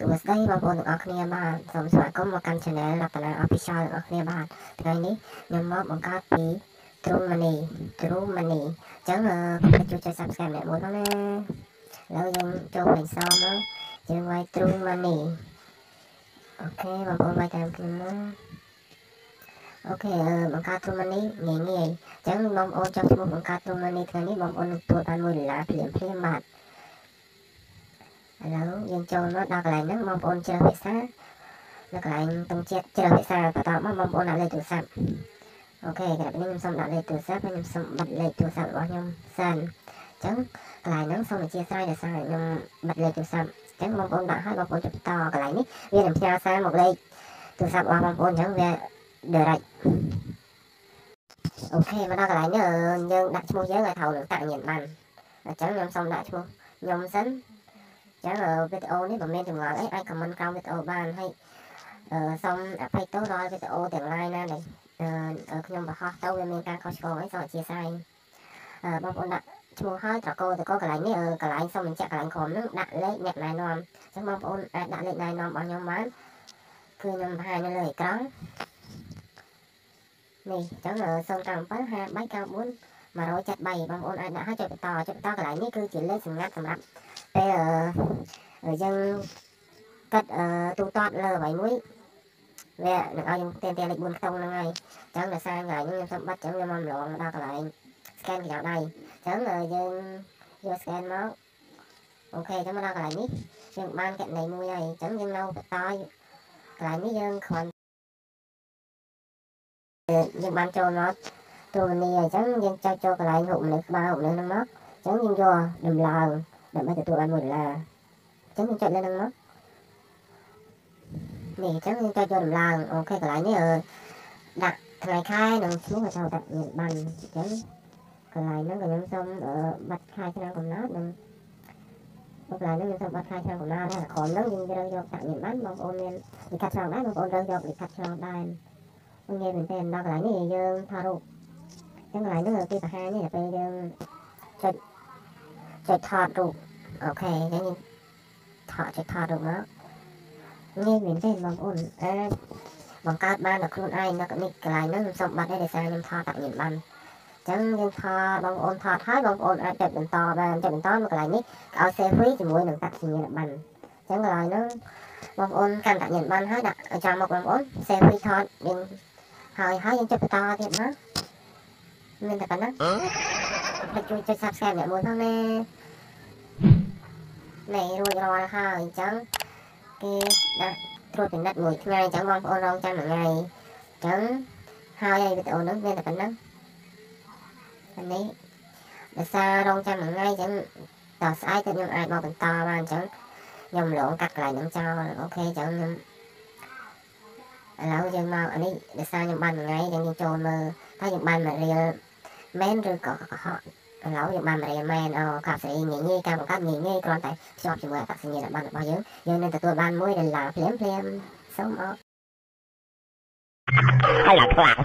សួស្តីបងប្អូនទាំងអស់គ្នាបាទសូមស្វាគមន៍មកកាន់ Channel រតនា Official ទាំងអស់គ្នាបាទថ្ងៃនេះខ្ញុំមកបង្កើតពី True Money True Money អញ្ចឹងកុំភ្លេចជួយចុច Subscribe អ្នកមួយផងណាឥឡូវយើងចូលលេងសមកយើងវាយ True Money អូខេបងប្អូនវាយតាមខ្ញុំណាអូខេបង្កើត True Money ងាយងាយអញ្ចឹងបងប្អូនចង់ឈ្មោះបង្កើត True Money ថ្ងៃនេះបងប្អូននឹងទទួលបាន1ដុល្លារភ្លាមភ្លាមបាទ ឥឡូវយើងចូលមកដល់កន្លែងហ្នឹងបងប្អូនជ្រើសភាសានៅកន្លែងតុងជាតិជ្រើសភាសាបន្តមកបងប្អូនដាក់លេខទូរស័ព្ទអូខេក្រៅពីនេះខ្ញុំសូមដាក់លេខទូរស័ព្ទហើយខ្ញុំសូមបិទលេខទូរស័ព្ទរបស់ខ្ញុំសិនអញ្ចឹងកន្លែងហ្នឹងសូមអធិស្ឋានដោយសារខ្ញុំបិទលេខទូរស័ព្ទអញ្ចឹងបងប្អូនដាក់ឲ្យបងប្អូនចុចបន្តកន្លែងនេះវានឹងផ្ញើសារមកលេខទូរស័ព្ទរបស់បងប្អូនអញ្ចឹងវា direct អូខេមកដល់កន្លែងនេះយើងដាក់ឈ្មោះយើងឲ្យត្រូវនឹងតាក់ញៀនបានអញ្ចឹងខ្ញុំសូមដាក់ឈ្មោះខ្ញុំសិន ចឹងវីដេអូនេះមិនមានចម្ងល់អីអាច comment ក្រោមវីដេអូបានហើយសូមអភ័យទោសដល់វីដេអូទាំង lain ណាដែលខ្ញុំបង្ហោះទៅវាមានការខុសឆ្គងអីសូមអធិស្ឋានបងប្អូនដាក់ឈ្មោះហើយត្រកូតកូកន្លែងនេះកន្លែងសូមបញ្ជាក់កន្លែងក្រោមហ្នឹងដាក់លេខអ្នកណែនាំអញ្ចឹងបងប្អូនអាចដាក់លេខណែនាំរបស់ខ្ញុំបានគឺខ្ញុំបង្ហាញនៅលើអេក្រង់នេះអញ្ចឹង097 5394 173បងប្អូនអាចដាក់ឲ្យចុចបន្តចុចបន្តកន្លែងនេះគឺជាលេខសម្ងាត់សម្រាប់ ពេលយើងកាត់ទូទាត់លើអ្វីមួយវានឹងឲ្យយើងទៀនទៀនលេខ4ខ្ទង់ហ្នឹងហើយអញ្ចឹងដោយសារថ្ងៃនេះខ្ញុំសូមបិទអញ្ចឹងវាមកម្លងដល់កន្លែង scan កញ្ចក់ដៃអញ្ចឹងយើងយក scan មកអូខេអញ្ចឹងមកដល់កន្លែងនេះយើងបានគណនីមួយហើយអញ្ចឹងយើងនៅបន្តកន្លែងនេះយើងគ្រាន់យើងបានចូលមកទូនីអញ្ចឹងយើងចុចចូលកន្លែងរូបមនុស្សក្បាលរូបមនុស្សហ្នឹងមកអញ្ចឹងយើងយកដំឡើង ដើម្បីទទួលបាន1ដុល្លារអញ្ចឹងយើងចុចលើហ្នឹងមកនេះអញ្ចឹងយើងចុចយកដំឡើងអូខេកន្លែងនេះដាក់ថ្ងៃខែនិងឈ្មោះឲ្យដាក់មានបានអញ្ចឹងកន្លែងហ្នឹងក៏ខ្ញុំសូមបាត់ខែឆ្នាំកំណត់និងកន្លែងហ្នឹងខ្ញុំសូមបាត់ខែឆ្នាំកំណត់ហើយក្រុមហ្នឹងយើងរើសយកដាក់មានបានបងប្អូនមានលិខិតឆ្លងដែរបងប្អូនរើសយកលិខិតឆ្លងដែរងាយមែនទែនដល់កន្លែងនេះយើងថតរូបអញ្ចឹងកន្លែងហ្នឹងគេបង្ហាញនេះពេលយើងចុច ចុចថតរូបអូខេអញ្ចឹងថតចុចថតរូបមកងាយមែនទេបងប្អូនអាចបង្កើតបានដល់ខ្លួនឯងនៅនេះកន្លែងហ្នឹងខ្ញុំសុំបាត់ដែរដោយសារខ្ញុំថតតាក់ញៀនបានអញ្ចឹងយើងថតបងប្អូនថតហើយបងប្អូនអាចចុចបន្តបានចុចបន្តមកកន្លែងនេះឲ្យ save free ជាមួយនឹងតាក់ញៀនបានអញ្ចឹងកន្លែងហ្នឹងបងប្អូនកាន់តាក់ញៀនបានហើយដាក់ចាំមកបងប្អូន save free ថតយើងហើយហើយយើងចុចបន្តទៀតណាមានតែប៉ុណ្ណឹងហើយជួយចុច subscribe អ្នកមួយផងណា នៃរួចរាល់ហើយអញ្ចឹងគេដាក់ត្រួតពិនិត្យមួយថ្ងៃអញ្ចឹងបងប្អូនរងចាំមួយថ្ងៃអញ្ចឹងហើយវីដេអូនេះមានតែប៉ុណ្ណឹងអានេះដោយសាររងចាំមួយថ្ងៃអញ្ចឹងតស្អែកទៅខ្ញុំអាចមកបន្តបានអញ្ចឹងខ្ញុំឡងកាត់កន្លែងហ្នឹងចោលអូខេអញ្ចឹងខ្ញុំឥឡូវយើងមកអានេះដោយសារខ្ញុំបានមួយថ្ងៃយើងចូលមើលថាខ្ញុំបានមករៀលមែនឬក៏កុហក ឥឡូវយើងបានរៀនមែនអូកាប់សេរីងាយងាយការបង្កើតងាយងាយគ្រាន់តែភ្ជាប់ជាមួយអត្តសញ្ញាណប័ណ្ណរបស់យើងយើងនឹងទទួលបាន1ដុល្លារភ្លាមភ្លាមសូមអរហើយឡើងខ្លាំង